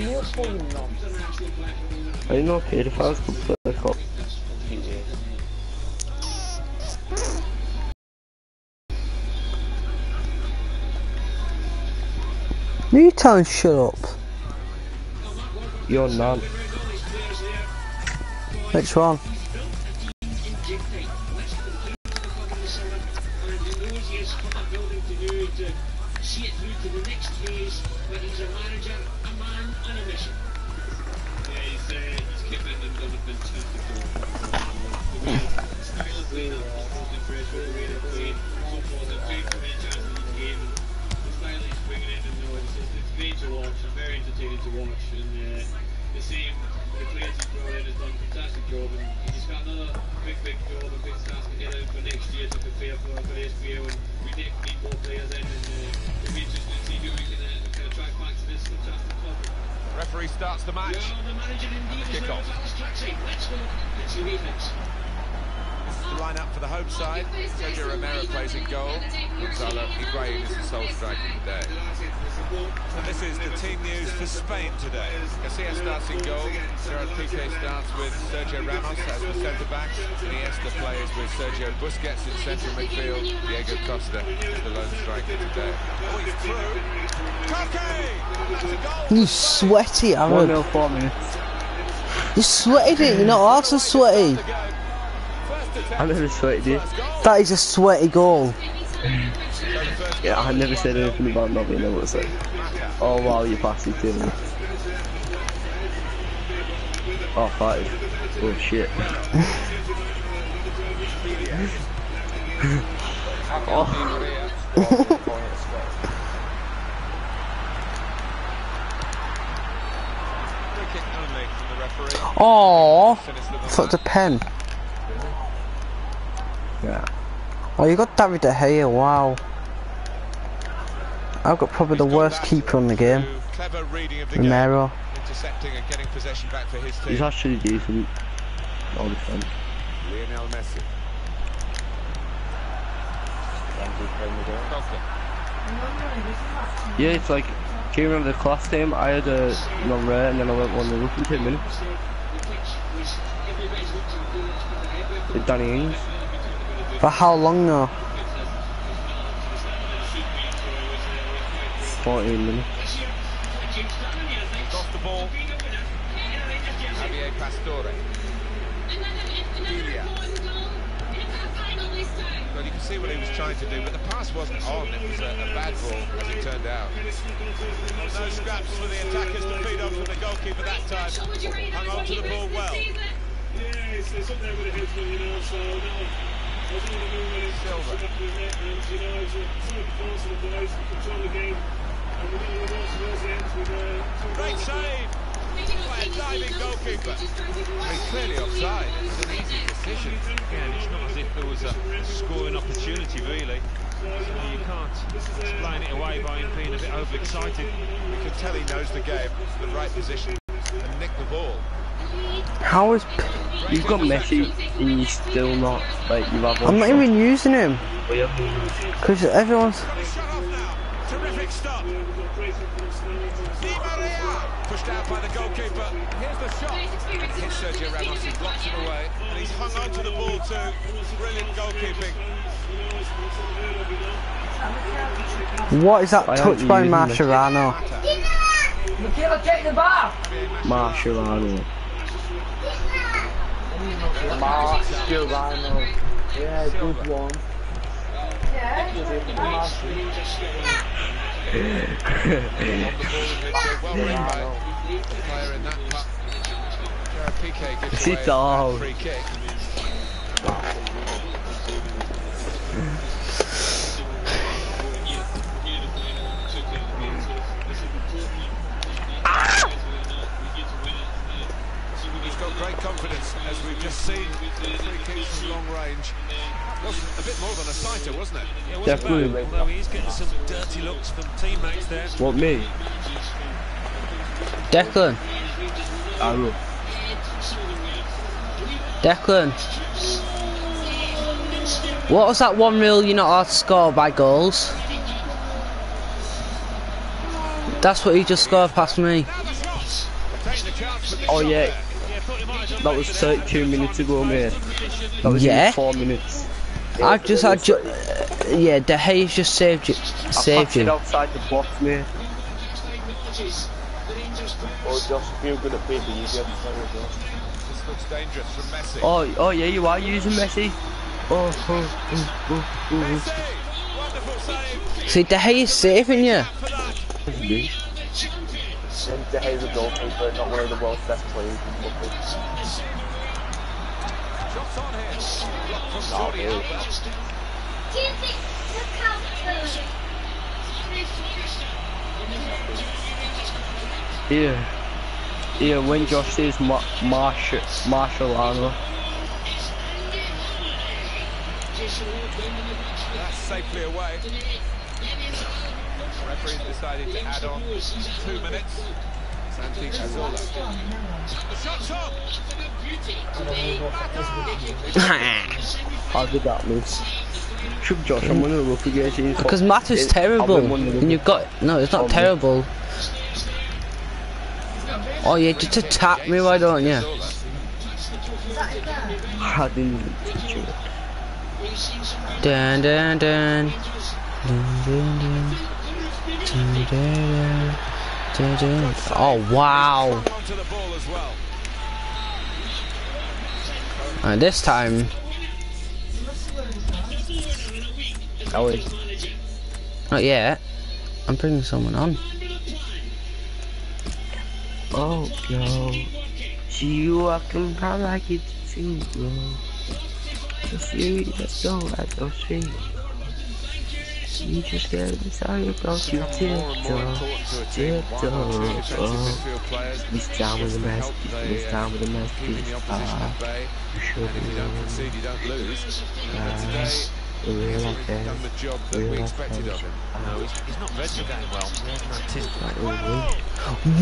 You now. I didn't know kid if I was good for the cop. Newtown, shut up. You're none. Which one? See it through to the next phase when he's a manager, a man on a mission. Yeah, he's, uh, he's kicked in and done a fantastic job. The way the style of play that was impressed with the way they played. So forth, a great commentator in this game. The style he's bringing in, and no, it's, it's great to watch. It's very entertaining to watch. And uh, the same, the players he's brought in Let's see what he thinks. This is the lineup for the home side. Sergio Romero plays in goal. Gonzalo Higuain is the sole striker today. And this is the team news for Spain today. Casillas starts in goal. Gerard Piqué starts with Sergio Ramos as the centre back. Iniesta plays with Sergio Busquets in central midfield. Diego Costa is the lone striker today. Oh, he's through. Koke! That's a. You sweaty, One Aaron. nil four minutes. You sweated it, you're not allowed to sweaty. To go. I never sweated it. That is a sweaty goal. So the first Yeah, I never said anything about not being able to say. Oh wow, you passed it to me. Oh, five. Oh shit. Free kick only from the referee. Oh, Finish the fuck the pen. Yeah. Oh, you got David De Gea, wow. I've got probably the worst keeper on the game. through Clever reading of the game. Romero. Intercepting and getting possession back for his He's actually decent. All the time. Lionel Messi. Yeah, it's like, do you remember the class team? I had a non rare and then I went 1 0 up in 10 minutes. With Danny Ings. For how long now? 14 minutes. Off the ball. Javier Pastore. Delia. Well, you can see what he was trying to do, but the pass wasn't on. It was a, a bad ball, as it turned out. No scraps for the attackers to feed on from the goalkeeper that time. Hung on to the ball well. Yeah, it's, it's up there with the heads, you know, so no. I was only doing when it's Silva. up to the net, and you know, it's a sort of performance of the boys to control the game. And we're going to go towards the end with two Great goals. save by a diving goalkeeper. He's clearly offside. It's an easy decision. Yeah, and it's not as if there was a scoring opportunity, really. So you can't explain it away by him being a bit overexcited. You can tell he knows the game, the right position, and nick the ball. How is... P- You've got Messi and you're still not, like, you've had one I'm not even using him. But you have- Because everyone's... Terrific stop. Di Maria pushed out by the goalkeeper. Here's the shot. Hits Sergio Ramos. He blocks it away, and he's hung on to the ball too. Brilliant goalkeeping. What is that Why touch by using this? Mascherano? Michaela, take the bar! Marshall Mascherano. Yeah, good one. Sit down. free kick. He's got great confidence, as we've just seen. Free kicks from long range. Was a bit more than a sighter, wasn't it? Yeah, it was Definitely. Although he's getting some dirty looks from teammates there. What, me? Declan. Arrow. Declan. What was that one rule you're not allowed to score by goals? That's what he just scored past me. Now the oh, shot. chance for this Oh yeah, that was better. 32 minutes ago, mate. That was Yeah? four minutes. I just had ju- uh, yeah, De Gea's just saved you, I saved it you. outside the box, mate. Oh, Josh, if you're good at paper, you get the as well. This looks dangerous from Messi. Oh, oh yeah, you are using Messi. Oh, oh, oh, oh, oh. Messi! Wonderful save. See, De Gea's saving you. And De Gea's a goalkeeper, not one of the world's best players in football. Shots on here. Blocked from Jordi really. Alba. Here, here, when Josh says Ma Marshall, Marshall Arnold. That's safely away. Referee's decided to add on two minutes. Santi Cazorla. Shots on! How did that miss? Should Josh, I'm gonna look against you. Because Matt is terrible. win one of them. And you've got no, it's not terrible. Oh yeah, just attack me, why don't you? I didn't even touch it. Dun dun dun. Dun, dun, dun. Oh wow! Onto the ball as well. And this time, Oh, wait. not yet. I'm bringing someone on. Oh, no. See you walking around like it's single. The serious don't like those feet. You just get inside about you More and more tiptoe. important to a team. One or two defensive Oh. midfield players. This down with the uh, just to mess, help this the, down with the mess, keeping the opposition ah, at bay. you should And if you don't be concede, you don't lose. But today, the real he's affair. done the job that we expected of him. No, he's, he's not read the game well. He hasn't anticipated.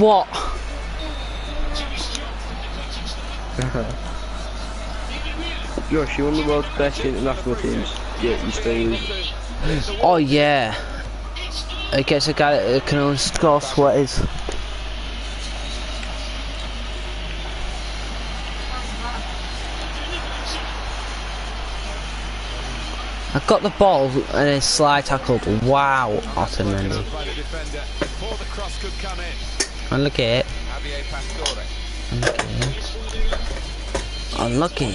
What? Josh, you're one of the world's best international teams. Yeah, you still lose. Oh yeah. Against a guy that can only score sweaters. I got the ball and then slide tackled. Wow, Otamendi. Come in. Unlucky. Unlucky.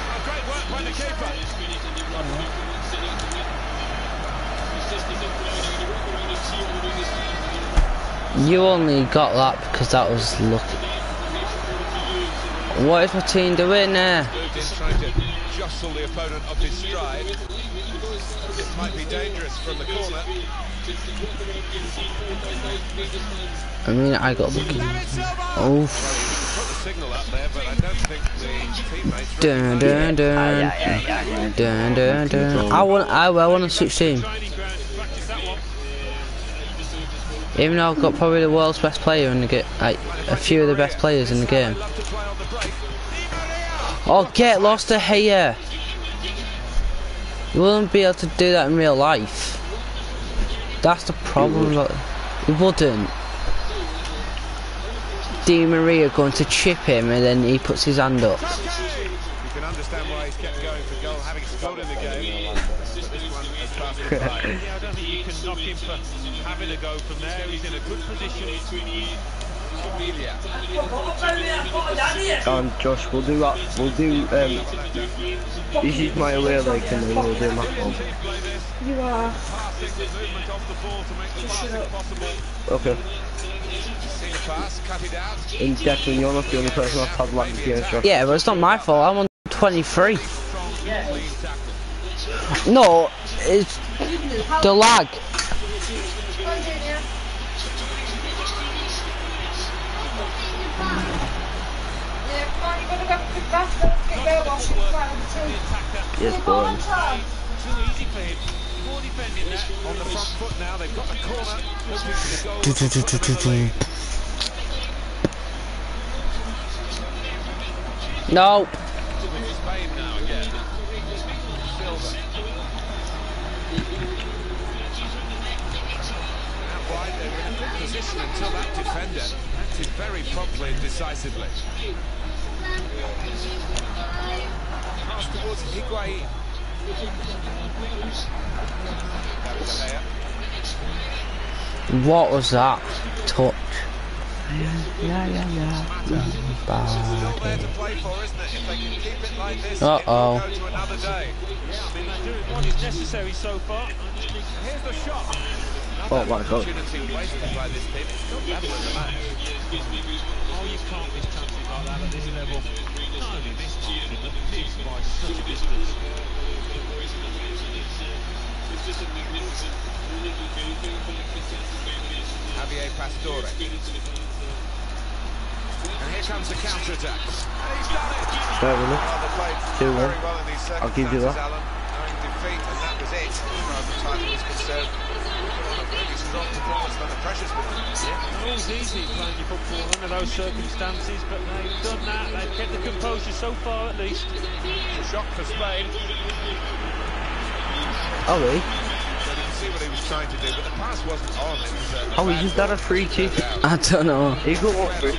By the keeper. You only got that because that was lucky. What is my team doing there? Jostle the opponent his stride. It might be dangerous from the corner. I mean, I got lucky. David Silva! Oof. Put the signal up there, but I don't think the teammates... Dun dun dun. Dun dun dun. I want. I, I want to switch team. Training ground to practice that one. Even though I've got probably the world's best player in the game, like a few of the best players in the game. Love to play on the break. Oh, get lost to here. You wouldn't be able to do that in real life. That's the problem. Look, you wouldn't. Di Maria going to chip him and then he puts his hand up. You can understand why he's kept going for goal, having scored in the game. But this one has passed him by. Yeah, I don't think you can knock him for having a go from there. He's in a good position. Emilia. And Josh, we'll do that. We'll do. Um, this is my away leg, and then we'll do my home. You are. Passing the movement off the ball to make the passing possible. Okay. Seen a pass, cut it out. And Declan, you're not the only person I've had like against Josh. Yeah, but it's not my fault. I'm on 23. Strong. No, it's the lag. In a good position until that defender acted very promptly and decisively. Pass towards Higuain. David De Gea. What was that? Touch. Yeah, yeah, yeah. Still Bad. there to play for, isn't it? If they can keep it like Uh-oh. it will go to another day. Yeah, I mean, they're doing what is necessary so far. Here's the shot. Oh my god. Opportunity wasted by this team. It's still level in the match. Oh, you can't miss chances like that at this level. Not only this margin, but missed by such a distance. Javier Pastore. And here comes the counter-attack. And he's done it! Fair enough. Well, they played Two one. well in these I'll give you that. Alan. Knowing defeat, and that was it, as far as the title was concerned. Put on a really strong performance when the pressure's been on. Not always easy playing your football under those circumstances, but they've done that. They've kept the composure so far, at least. Shock for Spain. Oh, really? So you can see what he was trying to do, but the pass wasn't on. It was uh, oh, a, Oh, he just got a free kick. I don't know. He got one free.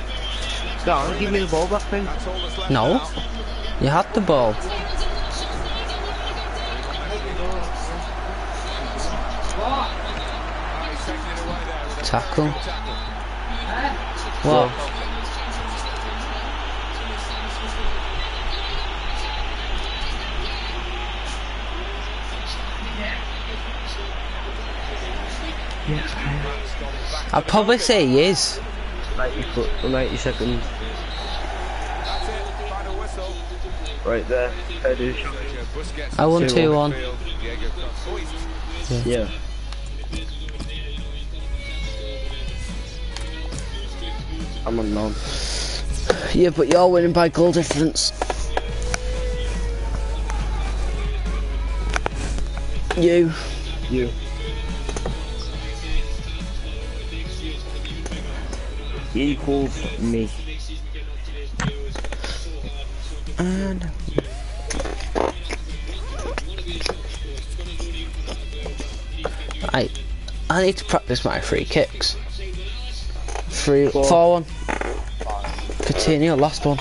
Go on, give me the ball back then. That's all that's left No. now. You had the ball. Ah, he's taking it away there with a Tackle. What? I'd probably say he is. 90 foot, 90 seconds. That's it. Final whistle. Right there. Fair do. Sergio Busquets. I won 2 1. Field, Diego Costa. Oh, he's Yeah. I'm none. Yeah, but you're winning by goal difference. You. You. Equals me. And I, I need to practice my free kicks. Three, Four. four one. Coutinho, last one.